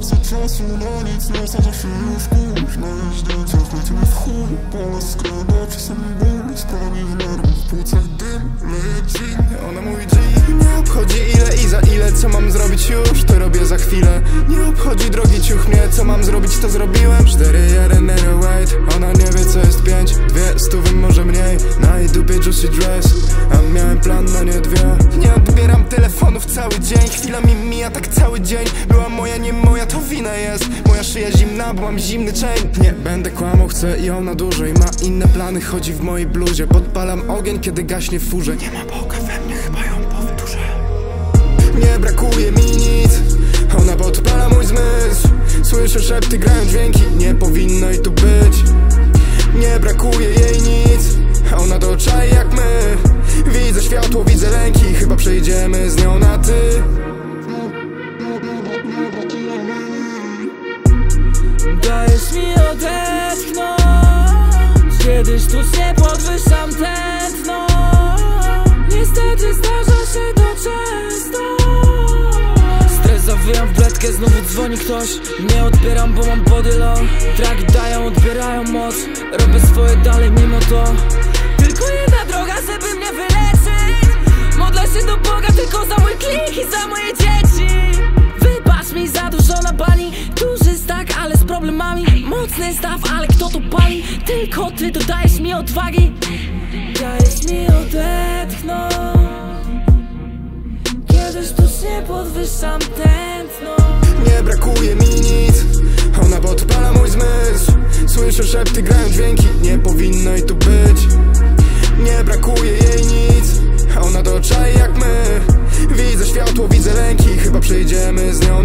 czasu na nic, nie sadza się już jej zdjęciach leci mi w chuj Bolest skrada, czasem ból Sprawi w nerwach, w płucach dym Leje gin, Ona mówi G Nie obchodzi ile i za ile Co mam zrobić już, to robię za chwilę. Nie obchodzi drogi ciuch mnie Co mam zrobić, to zrobiłem. 4, 1, 0, wait Ona nie wie co jest 5 Dwie stówy może mniej. Na jej dupie juicy dress A miałem plan na nie dwie cały dzień Chwila mi mija tak cały dzień. Była moja, nie moja, to wina jest. Moja szyja zimna, bo mam zimny chain Nie będę kłamał, chcę ją na dłużej. Ma inne plany, chodzi w mojej bluzie. Podpalam ogień, kiedy gaśnie furze. Nie ma Boga we mnie, chyba ją powtórzę. Nie brakuje mi nic. Ona podpala mój zmysł. Słyszę szepty, grają dźwięki. Nie powinno jej tu być. Nie brakuje jej nic. Ona to czai jak my. Widzę światło, widzę lęki. Chyba przejdziemy nią na ty. Dajesz mi odetchnąć. Kiedy sztucznie podwyższam tętno. Niestety zdarza się to często. Zawijam w bledkę, znowu dzwoni ktoś. Nie odbieram, bo mam bodylo Traki dają, odbierają moc. Robię swoje dalej mimo to Mocny staw, ale kto to pali? Tylko ty dodajesz mi odwagi. Dajesz mi odetchnąć. Kiedy sztucznie podwyższam tętno. Nie brakuje mi nic Ona podpala mój zmysł. Słyszę szepty, grają dźwięki Nie powinno jej tu być. Nie brakuje jej nic Ona to czai jak my. Widzę światło, widzę lęki Chyba przejdziemy z nią